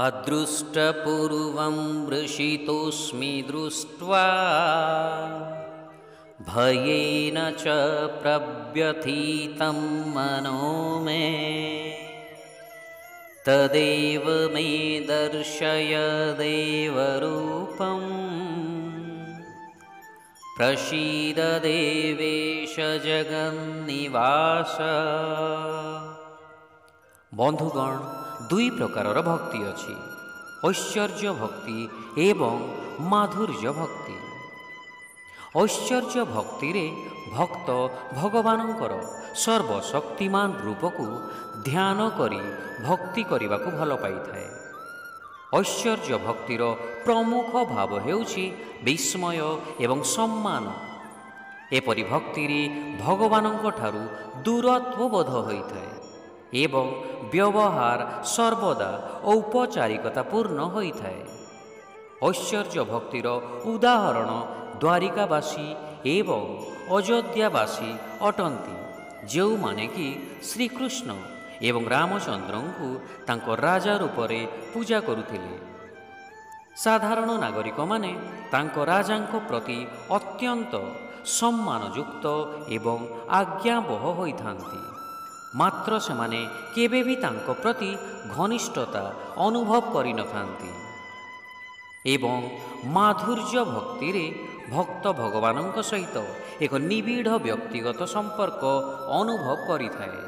अदृष्टपूर्व वृषितोऽस्मि दृष्ट्वा भयेन च प्रव्यथीत मनो मे। तदेव मे दर्शय देवरूपम्। प्रसीददेवेश जगन्निवास। ଦୁଇ ପ୍ରକାରର ଭକ୍ତି ଅଛି ଐଶ୍ୱର୍ଯ୍ୟ ଭକ୍ତି ଏବଂ ମାଧୁର୍ଯ୍ୟ ଭକ୍ତି ଐଶ୍ୱର୍ଯ୍ୟ ଭକ୍ତିରେ ଭକ୍ତ ଭଗବାନଙ୍କର ସର୍ବଶକ୍ତିମାନ ରୂପକୁ ଧ୍ୟାନ କରି ଭକ୍ତି କରିବାକୁ ଭଲ ପାଇଥାଏ। ଐଶ୍ୱର୍ଯ୍ୟ ଭକ୍ତିର ପ୍ରମୁଖ ଭାବ ହେଉଛି ବିସ୍ମୟ ଏବଂ ସମ୍ମାନ। ଏପରି ଭକ୍ତିରେ ଭଗବାନଙ୍କ ଠାରୁ ଦୂରତ୍ୱ ବୋଧ ହୋଇଥାଏ। ଏବଂ ବ୍ୟବହାର ସର୍ବଦା ଔପଚାରିକତା ପୂର୍ଣ୍ଣ ହୋଇଥାଏ ଐଶ୍ୱର୍ଯ୍ୟ ଭକ୍ତିର ଉଦାହରଣ ଦ୍ୱାରିକାବାସୀ ଏବଂ ଅଯୋଧ୍ୟାବାସୀ ଅଟନ୍ତି ଯେଉଁମାନେ କି ଶ୍ରୀକୃଷ୍ଣ ଏବଂ ରାମଚନ୍ଦ୍ରଙ୍କୁ ତାଙ୍କ ରାଜା ରୂପରେ ପୂଜା କରୁଥିଲେ ସାଧାରଣ ନାଗରିକମାନେ ତାଙ୍କ ରାଜାଙ୍କ ପ୍ରତି ଅତ୍ୟନ୍ତ ସମ୍ମାନଯୁକ୍ତ ଏବଂ ଆଜ୍ଞାବହ ହୋଇଥାନ୍ତି ମାତ୍ର ସେମାନେ କେବେ ବି ତାଙ୍କ ପ୍ରତି ଘନିଷ୍ଠତା ଅନୁଭବ କରିନଥାନ୍ତି ଏବଂ ମାଧୁର୍ଯ୍ୟ ଭକ୍ତିରେ ଭକ୍ତ ଭଗବାନଙ୍କ ସହିତ ଏକ ନିବିଡ଼ ବ୍ୟକ୍ତିଗତ ସମ୍ପର୍କ ଅନୁଭବ କରିଥାଏ।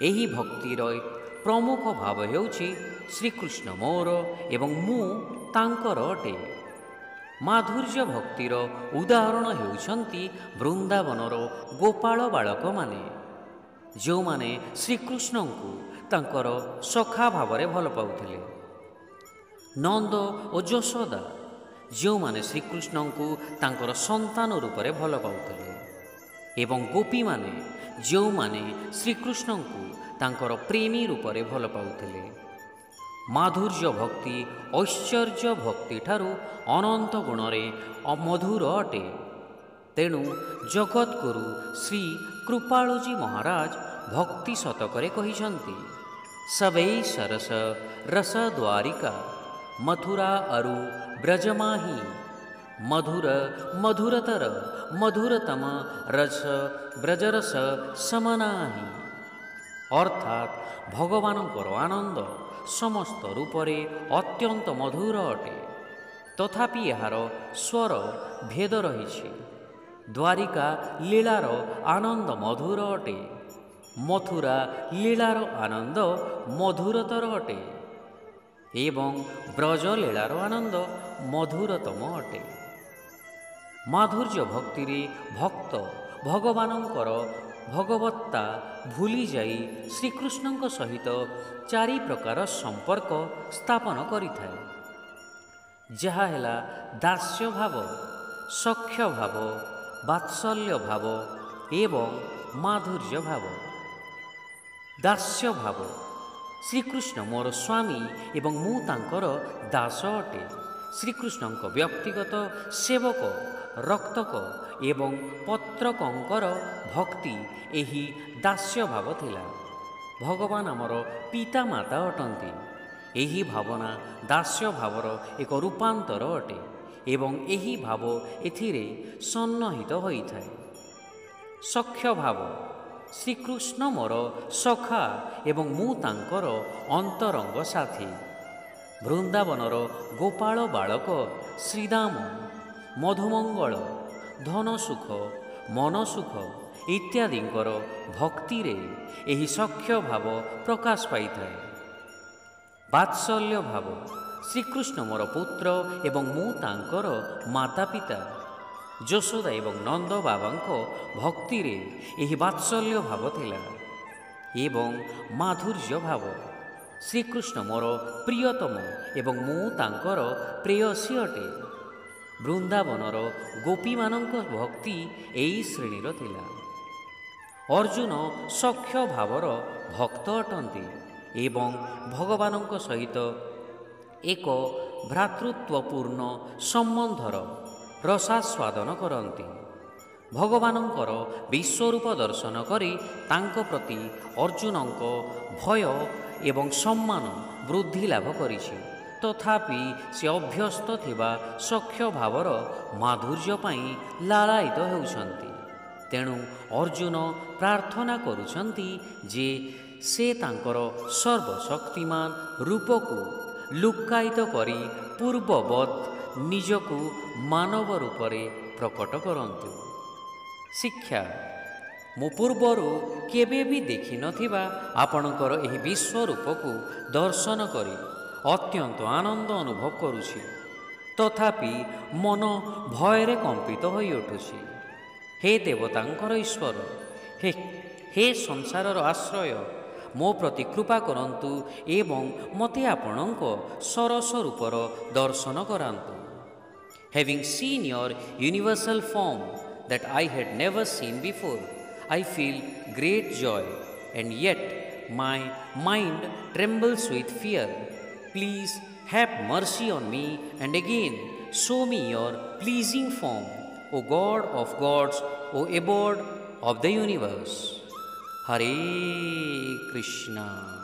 ଏହି ଭକ୍ତିର ପ୍ରମୁଖ ଭାବ ହେଉଛି ଶ୍ରୀକୃଷ୍ଣ ମୋର ଏବଂ ମୁଁ ତାଙ୍କର ଅଟେ। ମାଧୁର୍ଯ୍ୟ ଭକ୍ତିର ଉଦାହରଣ ହେଉଛନ୍ତି ବୃନ୍ଦାବନର ଗୋପାଳ ବାଳକମାନେ। ଯେଉଁମାନେ ଶ୍ରୀକୃଷ୍ଣଙ୍କୁ ତାଙ୍କର ସଖା ଭାବରେ ଭଲ ପାଉଥିଲେ। ନନ୍ଦ ଓ ଯଶୋଦା ଯେଉଁମାନେ ଶ୍ରୀକୃଷ୍ଣଙ୍କୁ ତାଙ୍କର ସନ୍ତାନ ରୂପରେ ଭଲ ପାଉଥିଲେ ଏବଂ ଗୋପୀମାନେ ଯେଉଁମାନେ ଶ୍ରୀକୃଷ୍ଣଙ୍କୁ ତାଙ୍କର ପ୍ରେମୀ ରୂପରେ ଭଲ ପାଉଥିଲେ। ମାଧୁର୍ଯ୍ୟ ଭକ୍ତି ଐଶ୍ୱର୍ଯ୍ୟ ଭକ୍ତିଠାରୁ ଅନନ୍ତ ଗୁଣରେ ଅମଧୁର ଅଟେ। ତେଣୁ ଜଗତଗୁରୁ ଶ୍ରୀ କୃପାଳୁଜୀ ମହାରାଜ ଭକ୍ତି ଶତକରେ କହିଛନ୍ତି ସବୈ ସରସ ରସ ଦ୍ୱାରିକା ମଥୁରା ଅରୁ ବ୍ରଜମାହି ମଧୁର ମଧୁରତର ମଧୁରତମ ରସ ବ୍ରଜରସ ସମନାହି ଅର୍ଥାତ୍ ଭଗବାନଙ୍କର ଆନନ୍ଦ ସମସ୍ତ ରୂପରେ ଅତ୍ୟନ୍ତ ମଧୁର ଅଟେ ତଥାପି ଏହାର ସ୍ୱର ଭେଦ ରହିଛି ଦ୍ୱାରିକା ଲୀଳାର ଆନନ୍ଦ ମଧୁର ଅଟେ ମଥୁରା ଲୀଳାର ଆନନ୍ଦ ମଧୁରତର ଅଟେ ଏବଂ ବ୍ରଜ ଲୀଳାର ଆନନ୍ଦ ମଧୁରତମ ଅଟେ। ମାଧୁର୍ଯ୍ୟ ଭକ୍ତିରେ ଭକ୍ତ ଭଗବାନଙ୍କର ଭଗବତ୍ତା ଭୁଲିଯାଇ ଶ୍ରୀକୃଷ୍ଣଙ୍କ ସହିତ ଚାରି ପ୍ରକାର ସମ୍ପର୍କ ସ୍ଥାପନ କରିଥାଏ। ଯାହା ହେଲା ଦାସ୍ୟ ଭାବ ସଖ୍ୟ ଭାବ ବାତ୍ସଲ୍ୟ ଭାବ ଏବଂ ମାଧୁର୍ଯ୍ୟ ଭାବ। ଦାସ୍ୟ ଭାବ। ଶ୍ରୀକୃଷ୍ଣ ମୋର ସ୍ୱାମୀ ଏବଂ ମୁଁ ତାଙ୍କର ଦାସ ଅଟେ। ଶ୍ରୀକୃଷ୍ଣଙ୍କ ବ୍ୟକ୍ତିଗତ ସେବକ ରକ୍ତକ ଏବଂ ପତ୍ରକଙ୍କର ଭକ୍ତି ଏହି ଦାସ୍ୟ ଭାବ ଥିଲା। ଭଗବାନ ଆମର ପିତାମାତା ଅଟନ୍ତି। ଏହି ଭାବନା ଦାସ୍ୟ ଭାବର ଏକ ରୂପାନ୍ତର ଅଟେ ଏବଂ ଏହି ଭାବ ଏଥିରେ ସନ୍ନିହିତ ହୋଇଥାଏ। ସଖ୍ୟ ଭାବ। ଶ୍ରୀକୃଷ୍ଣ ମୋର ସଖା ଏବଂ ମୁଁ ତାଙ୍କର ଅନ୍ତରଙ୍ଗ ସାଥୀ। ବୃନ୍ଦାବନର ଗୋପାଳ ବାଳକ ଶ୍ରୀଦାମ ମଧୁମଙ୍ଗଳ ଧନସୁଖ ମନସୁଖ ଇତ୍ୟାଦିଙ୍କର ଭକ୍ତିରେ ଏହି ସଖ୍ୟ ଭାବ ପ୍ରକାଶ ପାଇଥାଏ। ବାତ୍ସଲ୍ୟ ଭାବ ଶ୍ରୀକୃଷ୍ଣ ମୋର ପୁତ୍ର ଏବଂ ମୁଁ ତାଙ୍କର ମାତା ପିତା ଯଶୋଦା ଏବଂ ନନ୍ଦ ବାବାଙ୍କ ଭକ୍ତିରେ ଏହି ବାତ୍ସଲ୍ୟ ଭାବ ଥିଲା ଏବଂ ମାଧୁର୍ଯ୍ୟ ଭାବ। ଶ୍ରୀକୃଷ୍ଣ ମୋର ପ୍ରିୟତମ ଏବଂ ମୁଁ ତାଙ୍କର ପ୍ରେୟସୀ ଅଟେ। ବୃନ୍ଦାବନର ଗୋପୀମାନଙ୍କ ଭକ୍ତି ଏହି ଶ୍ରେଣୀର ଥିଲା। ଅର୍ଜୁନ ସଖ୍ୟ ଭାବର ଭକ୍ତ ଅଟନ୍ତି ଏବଂ ଭଗବାନଙ୍କ ସହିତ ଏକ ଭ୍ରାତୃତ୍ୱପୂର୍ଣ୍ଣ ସମ୍ବନ୍ଧର ରସାସ୍ୱାଦନ କରନ୍ତି। ଭଗବାନଙ୍କର ବିଶ୍ୱରୂପ ଦର୍ଶନ କରି ତାଙ୍କ ପ୍ରତି ଅର୍ଜୁନଙ୍କ ଭୟ ଏବଂ ସମ୍ମାନ ବୃଦ୍ଧି ଲାଭ କରିଛି। ତଥାପି ସେ ଅଭ୍ୟସ୍ତ ଥିବା ସଖ୍ୟ ଭାବର ମାଧୁର୍ଯ୍ୟ ପାଇଁ ଲାଳାୟିତ ହେଉଛନ୍ତି। ତେଣୁ ଅର୍ଜୁନ ପ୍ରାର୍ଥନା କରୁଛନ୍ତି ଯେ ସେ ତାଙ୍କର ସର୍ବଶକ୍ତିମାନ ରୂପକୁ ଲୁକାୟିତ କରି ପୂର୍ବବତ୍ ନିଜକୁ ମାନବ ରୂପରେ ପ୍ରକଟ କରନ୍ତୁ। ଶିକ୍ଷା ମୁଁ ପୂର୍ବରୁ କେବେ ବି ଦେଖିନଥିବା ଆପଣଙ୍କର ଏହି ବିଶ୍ୱରୂପକୁ ଦର୍ଶନ କରି ଅତ୍ୟନ୍ତ ଆନନ୍ଦ ଅନୁଭବ କରୁଛି। ତଥାପି ମନ ଭୟରେ କମ୍ପିତ ହୋଇଉଠୁଛି ହେ ଦେବତାଙ୍କର ଈଶ୍ୱର ହେ ହେ ସଂସାରର ଆଶ୍ରୟ ମୋ ପ୍ରତି କୃପା କରନ୍ତୁ ଏବଂ ମୋତେ ଆପଣଙ୍କ ସରସ ରୂପର ଦର୍ଶନ କରାନ୍ତୁ। Having seen your universal form that I had never seen before, I feel great joy, and yet my mind trembles with fear. Please have mercy on me and again show me your pleasing form, O God of gods, O abode of the universe. Hare Krishna.